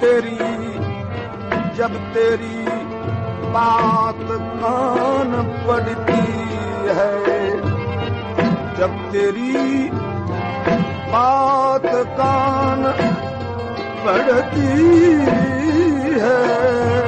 تیری جب تیری بات کان پڑتی ہے جب تیری بات کان پڑتی ہے۔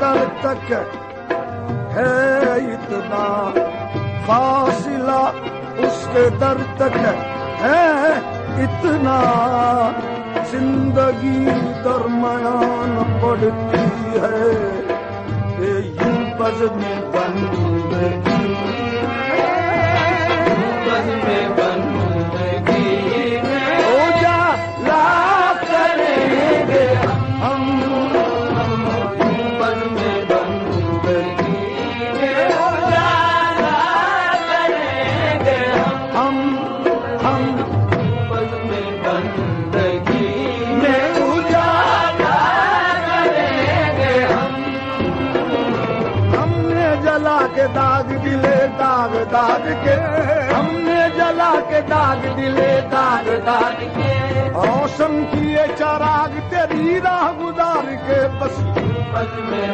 در تک ہے اتنا فاصلہ اس کے در تک ہے اتنا زندگی درمیان پڑتی ہے یوں بزنی بندگی جلا کے داغ دلے، داغ داغ کے۔ ہم نے جلا کے داغ دلے، داغ داغ کے۔ روشن کیے چراغ تیری راہ گزار کے بس۔ میں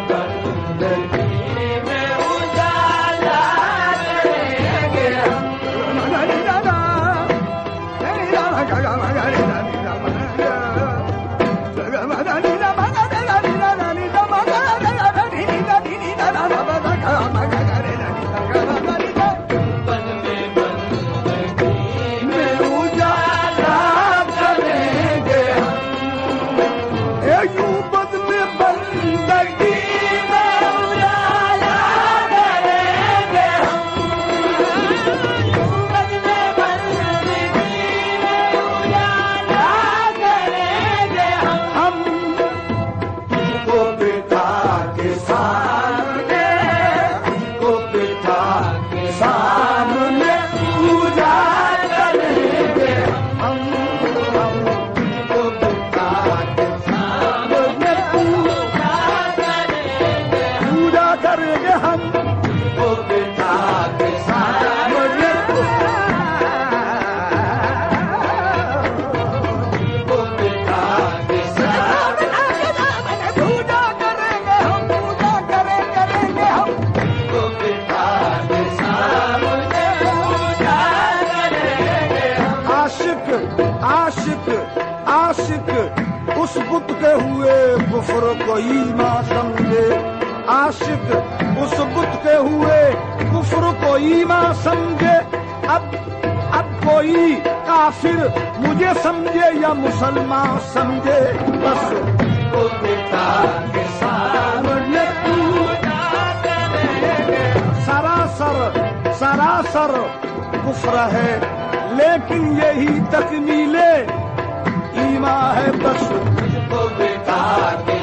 کفر کوئی نہ سمجھے۔ اب اب کوئی کافر مجھے سمجھے یا مسلمان سمجھے۔ بس۔ سراسر سراسر کفر ہے، لیکن یہی تکمیل ایمان ہے بس۔ کو بیٹا کے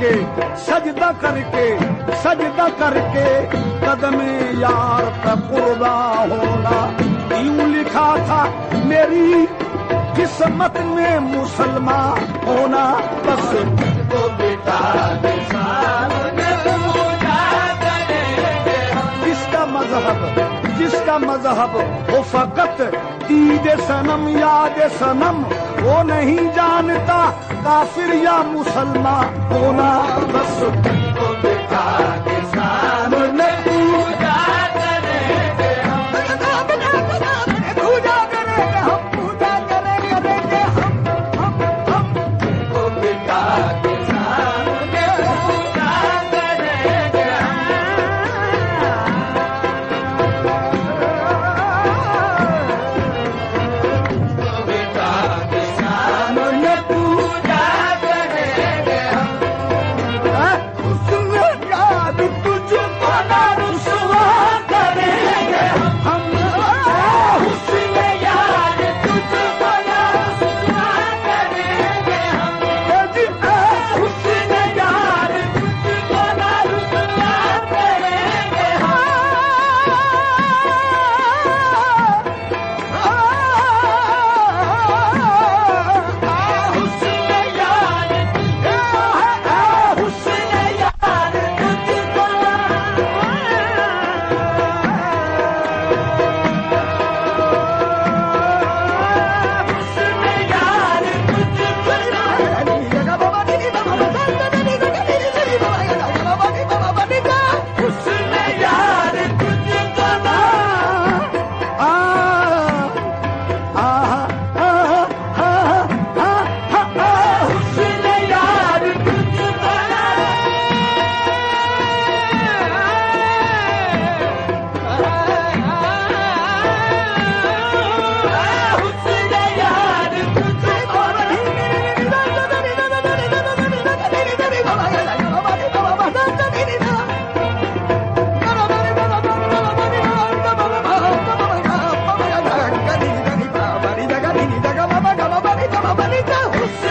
کے سجدہ کر کے سجدہ کر کے قدم یار پہ قربا ہونا۔ یوں لکھا تھا میری قسمت میں مسلمان ہونا؟ بس بیٹا کا مذہب جس کا مذہب وہ فقط دید سنم یاد سنم وہ نہیں جانتا کافر یا مسلمان ہونا بس کو کے سامنے Go.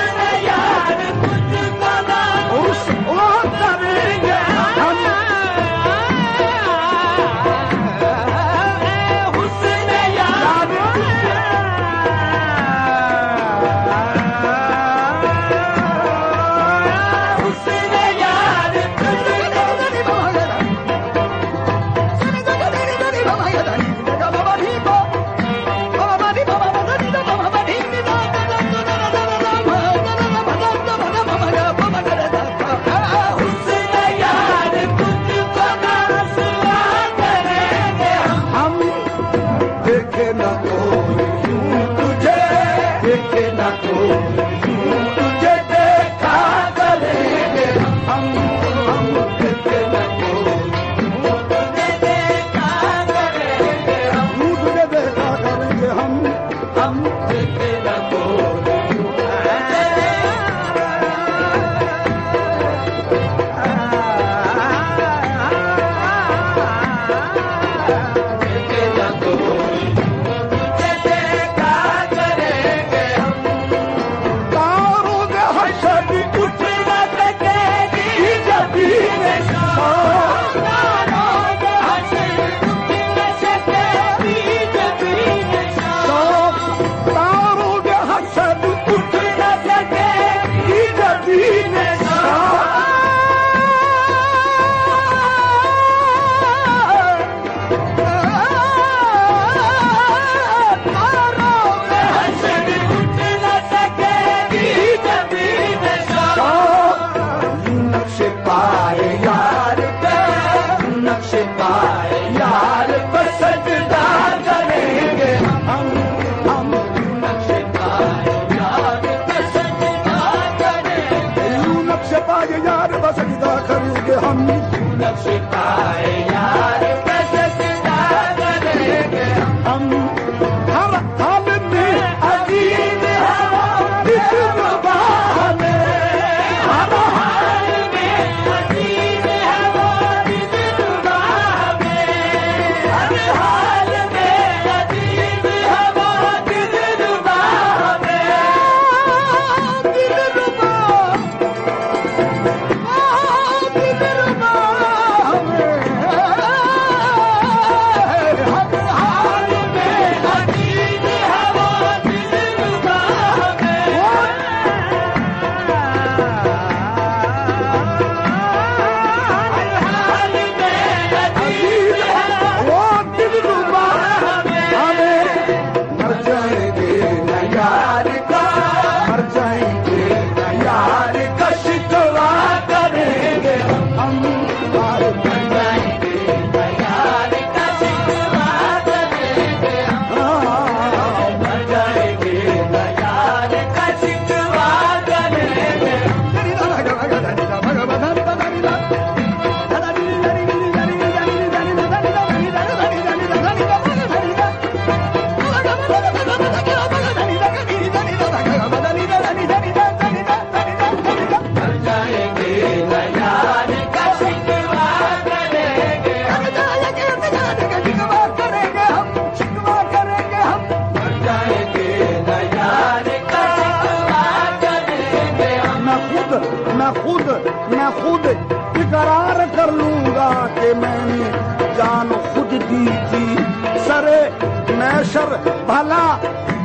میشر بھلا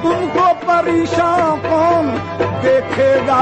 تم کو پریشان کون دیکھے گا